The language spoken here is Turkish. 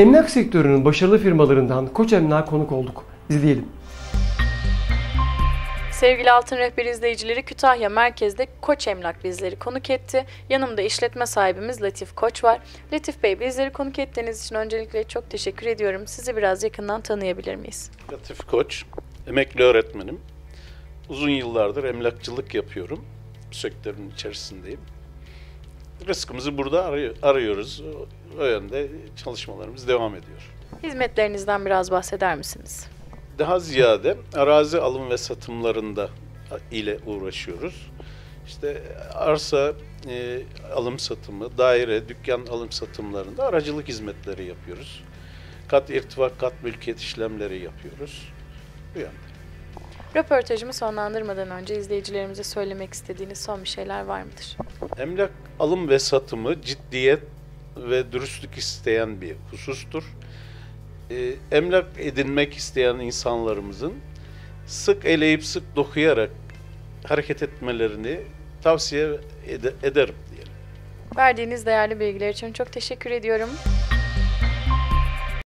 Emlak sektörünün başarılı firmalarından Koç Emlak'a konuk olduk. İzleyelim. Sevgili Altın Rehberi izleyicileri Kütahya merkezde Koç Emlak bizleri konuk etti. Yanımda işletme sahibimiz Latif Koç var. Latif Bey bizleri konuk ettiğiniz için öncelikle çok teşekkür ediyorum. Sizi biraz yakından tanıyabilir miyiz? Latif Koç, emekli öğretmenim. Uzun yıllardır emlakçılık yapıyorum. Bu sektörün içerisindeyim. Rızkımızı burada arıyor- arıyoruz. O, o yönde çalışmalarımız devam ediyor. Hizmetlerinizden biraz bahseder misiniz? Daha ziyade arazi alım ve satımlarında ile uğraşıyoruz. İşte arsa e, alım satımı, daire, dükkan alım satımlarında aracılık hizmetleri yapıyoruz. Kat irtifak, kat mülkiyet işlemleri yapıyoruz. Bu yönde. Röportajımı sonlandırmadan önce izleyicilerimize söylemek istediğiniz son bir şeyler var mıdır? Emlak alım ve satımı ciddiyet ve dürüstlük isteyen bir husustur. Ee, emlak edinmek isteyen insanlarımızın sık eleyip sık dokuyarak hareket etmelerini tavsiye ede- ederim diyelim. Verdiğiniz değerli bilgiler için çok teşekkür ediyorum.